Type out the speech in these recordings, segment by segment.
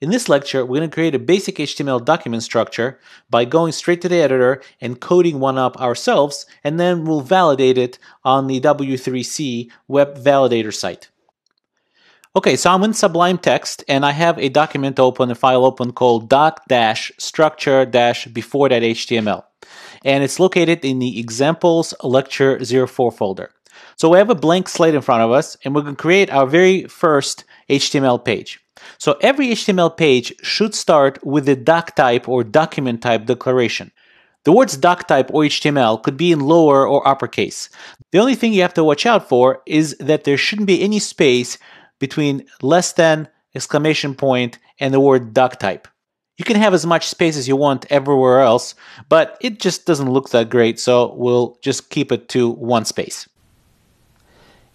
In this lecture, we're going to create a basic HTML document structure by going straight to the editor and coding one up ourselves, and then we'll validate it on the W3C web validator site. Okay, so I'm in Sublime Text, and I have a document open, a file open called doc-structure-before.html, and it's located in the examples lecture 04 folder. So we have a blank slate in front of us, and we're going to create our very first HTML page. So every HTML page should start with the doc type or document type declaration. The words doc type or HTML could be in lower or uppercase. The only thing you have to watch out for is that there shouldn't be any space between less than, exclamation point, and the word doc type. You can have as much space as you want everywhere else, but it just doesn't look that great, so we'll just keep it to one space.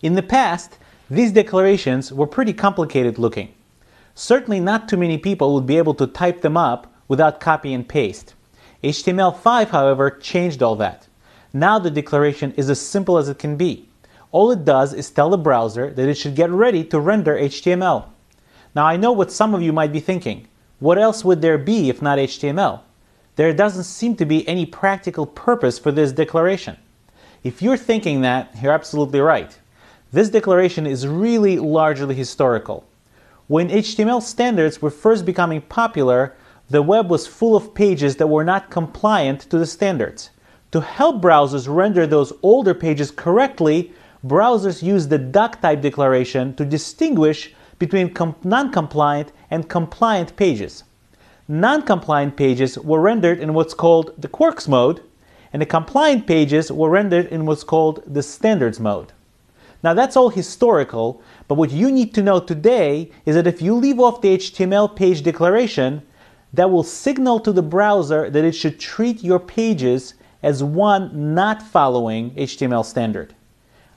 In the past, these declarations were pretty complicated looking. Certainly not too many people would be able to type them up without copy and paste. HTML5, however, changed all that. Now the declaration is as simple as it can be. All it does is tell the browser that it should get ready to render HTML. Now I know what some of you might be thinking. What else would there be if not HTML? There doesn't seem to be any practical purpose for this declaration. If you're thinking that, you're absolutely right. This declaration is really largely historical. When HTML standards were first becoming popular, the web was full of pages that were not compliant to the standards. To help browsers render those older pages correctly, browsers used the doc type declaration to distinguish between non-compliant and compliant pages. Non-compliant pages were rendered in what's called the quirks mode, and the compliant pages were rendered in what's called the standards mode. Now that's all historical, but what you need to know today is that if you leave off the HTML page declaration, that will signal to the browser that it should treat your pages as one not following HTML standard.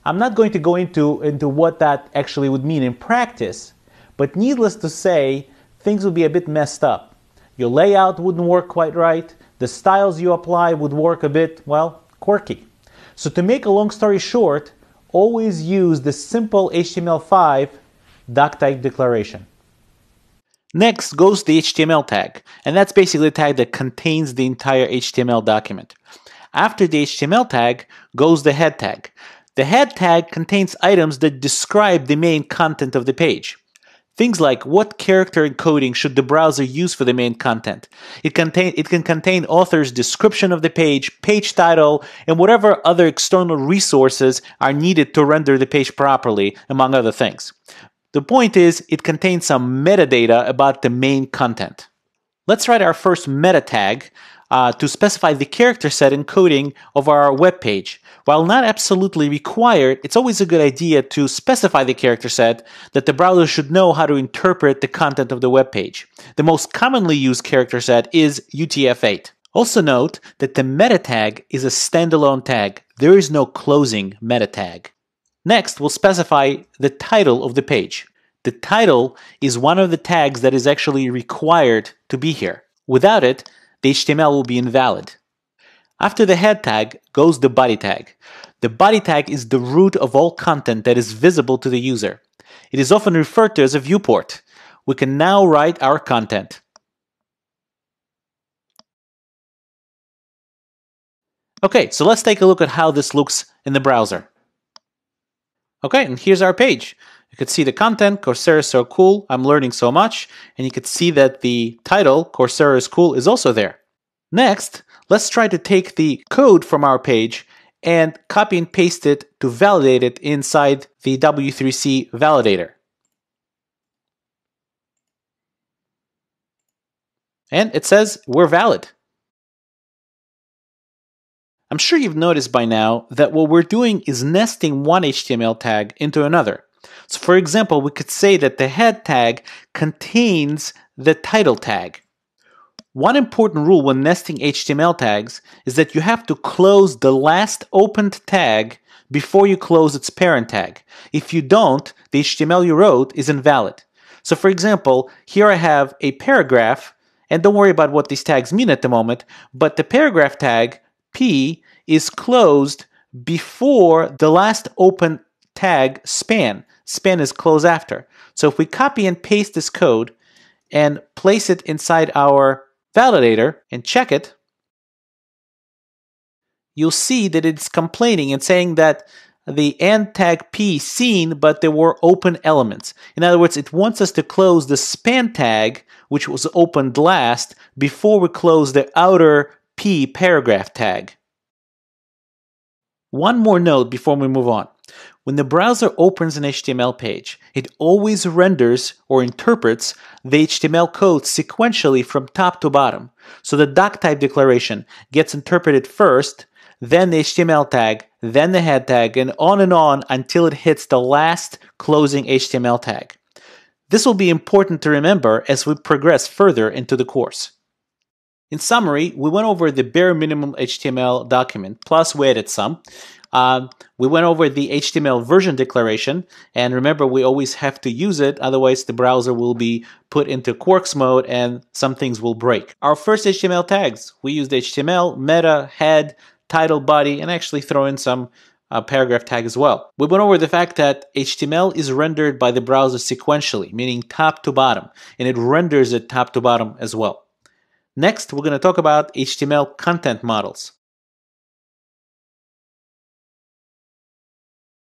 I'm not going to go into, into what that actually would mean in practice, but needless to say, things would be a bit messed up. Your layout wouldn't work quite right, the styles you apply would work a bit, well, quirky. So to make a long story short, always use the simple HTML5 doc type declaration. Next goes the HTML tag, and that's basically a tag that contains the entire HTML document. After the HTML tag goes the head tag. The head tag contains items that describe the main content of the page. Things like what character encoding should the browser use for the main content. It, contain, it can contain author's description of the page, page title, and whatever other external resources are needed to render the page properly, among other things. The point is, it contains some metadata about the main content. Let's write our first meta tag uh, to specify the character set encoding of our web page. While not absolutely required, it's always a good idea to specify the character set that the browser should know how to interpret the content of the web page. The most commonly used character set is UTF-8. Also note that the meta tag is a standalone tag. There is no closing meta tag. Next, we'll specify the title of the page. The title is one of the tags that is actually required to be here. Without it, the HTML will be invalid. After the head tag goes the body tag. The body tag is the root of all content that is visible to the user. It is often referred to as a viewport. We can now write our content. Okay, so let's take a look at how this looks in the browser. Okay, and here's our page. You could see the content, Coursera is so cool, I'm learning so much, and you could see that the title, Coursera is cool, is also there. Next, let's try to take the code from our page and copy and paste it to validate it inside the W3C validator. And it says we're valid. I'm sure you've noticed by now that what we're doing is nesting one HTML tag into another. So for example, we could say that the head tag contains the title tag. One important rule when nesting HTML tags is that you have to close the last opened tag before you close its parent tag. If you don't, the HTML you wrote is invalid. So for example, here I have a paragraph, and don't worry about what these tags mean at the moment, but the paragraph tag, P, is closed before the last open tag span. Span is close after. So if we copy and paste this code and place it inside our validator and check it, you'll see that it's complaining and saying that the end tag P seen, but there were open elements. In other words, it wants us to close the span tag, which was opened last, before we close the outer P paragraph tag. One more note before we move on. When the browser opens an HTML page, it always renders or interprets the HTML code sequentially from top to bottom. So the doc type declaration gets interpreted first, then the HTML tag, then the head tag, and on and on until it hits the last closing HTML tag. This will be important to remember as we progress further into the course. In summary, we went over the bare minimum HTML document, plus we added some. Uh, we went over the HTML version declaration, and remember, we always have to use it, otherwise, the browser will be put into quirks mode and some things will break. Our first HTML tags we used HTML, meta, head, title, body, and actually throw in some uh, paragraph tag as well. We went over the fact that HTML is rendered by the browser sequentially, meaning top to bottom, and it renders it top to bottom as well. Next, we're going to talk about HTML content models.